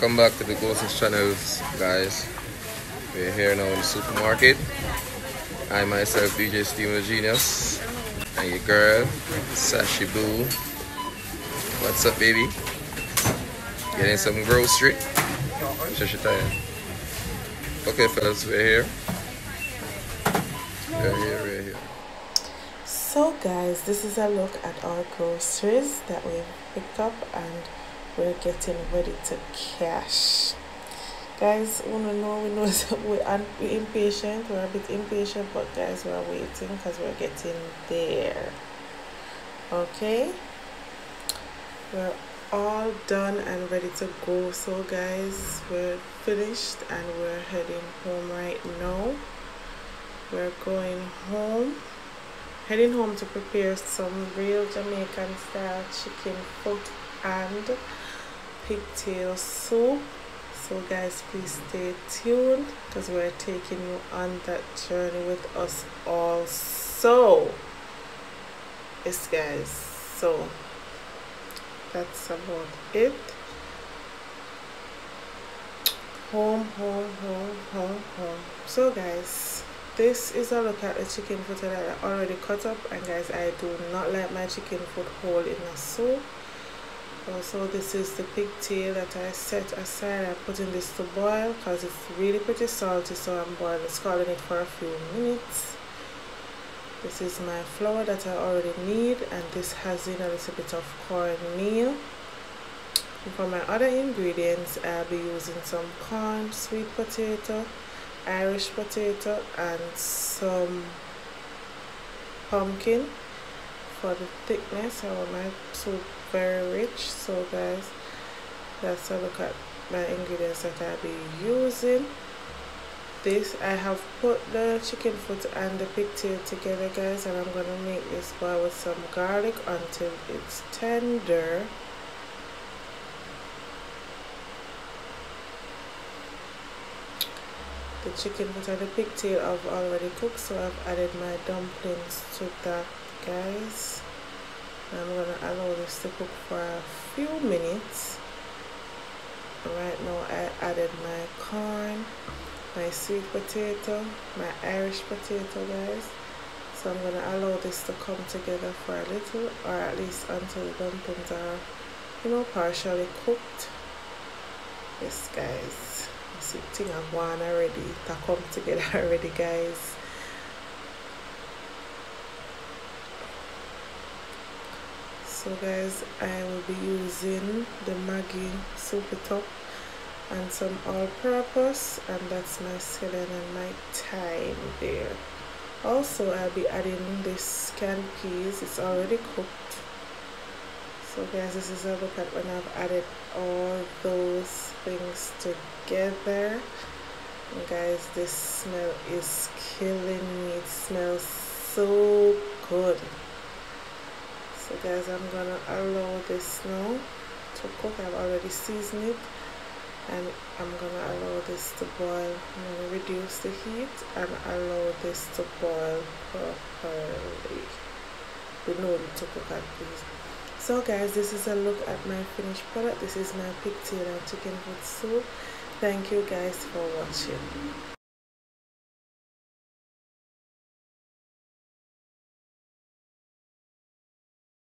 Welcome back to the Goldson's channels guys. We're here now in the supermarket. I myself DJ Steven Genius and your girl Sashi Boo. What's up baby? Getting some grocery? Just your time. Okay fellas, we're here. We're here, we're here. So guys, this is a look at our groceries that we've picked up and we're getting ready to cash guys wanna know we know we're, we're impatient we're a bit impatient but guys we're waiting because we're getting there okay we're all done and ready to go. So guys we're finished and we're heading home right now. We're going home. Heading home to prepare some real Jamaican style chicken foot and pigtail soup. So guys please stay tuned because we're taking you on that journey with us all so yes guys. So that's about it home home home home home. So guys this is a look at the chicken foot that I already cut up. And guys I do not like my chicken foot whole in a soup. Also this is the pigtail that I set aside I'm putting this to boil because it's really pretty salty so I'm boiling scalding it for a few minutes this is my flour that I already need and this has in a little bit of cornmeal. And for my other ingredients I'll be using some corn, sweet potato, Irish potato and some pumpkin. For the thickness I want my soup very rich. So guys have a look at my ingredients that I'll be using this I have put the chicken foot and the pigtail together guys and I'm gonna make this boil with some garlic until it's tender. The chicken foot and the pigtail I've already cooked so I've added my dumplings to that guys. I'm gonna allow this to cook for a few minutes. Right now I added my corn my sweet potato my Irish potato guys. So I'm gonna allow this to come together for a little or at least until the dumplings are you know partially cooked. Yes guys. See thing I've one already to come together already guys. So guys I will be using the Maggi Super Top and some all-purpose and that's my celery and my thyme there. Also I'll be adding this canned peas it's already cooked. So guys this is a look at when I've added all those things together. And guys this smell is killing me. It smells so good. So guys i'm gonna allow this now to cook. I've already seasoned it and i'm gonna allow this to boil. I'm gonna reduce the heat and allow this to boil properly. The noodle to cook at please. So guys this is a look at my finished product. This is my pigtail and chicken foot soup. Thank you guys for watching